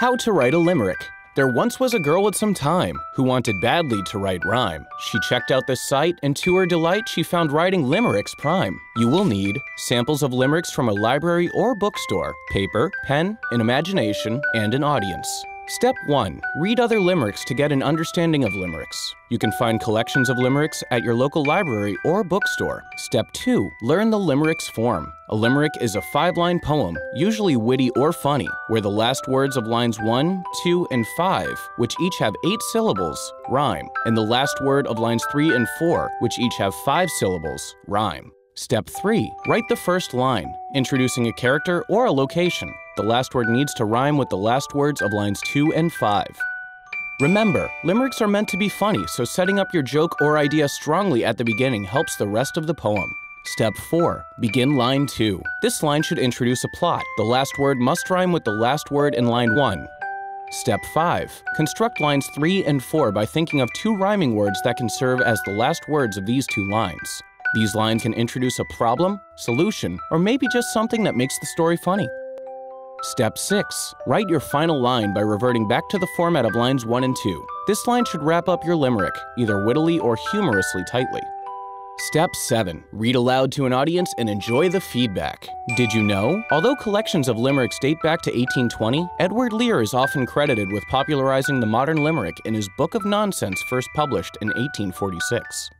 How to write a limerick. There once was a girl with some time who wanted badly to write rhyme. She checked out this site, and to her delight, she found writing limericks prime. You will need samples of limericks from a library or bookstore, paper, pen, an imagination, and an audience. Step 1. Read other limericks to get an understanding of limericks. You can find collections of limericks at your local library or bookstore. Step 2. Learn the limerick's form. A limerick is a five line poem, usually witty or funny, where the last words of lines 1, 2, and 5, which each have 8 syllables, rhyme, and the last word of lines 3 and 4, which each have 5 syllables, rhyme. Step 3. Write the first line, introducing a character or a location. The last word needs to rhyme with the last words of lines 2 and 5. Remember, limericks are meant to be funny, so setting up your joke or idea strongly at the beginning helps the rest of the poem. Step 4. Begin line 2. This line should introduce a plot. The last word must rhyme with the last word in line 1. Step 5. Construct lines 3 and 4 by thinking of two rhyming words that can serve as the last words of these two lines. These lines can introduce a problem, solution, or maybe just something that makes the story funny. Step 6. Write your final line by reverting back to the format of lines 1 and 2. This line should wrap up your limerick, either wittily or humorously tightly. Step 7. Read aloud to an audience and enjoy the feedback. Did you know? Although collections of limericks date back to 1820, Edward Lear is often credited with popularizing the modern limerick in his Book of Nonsense first published in 1846.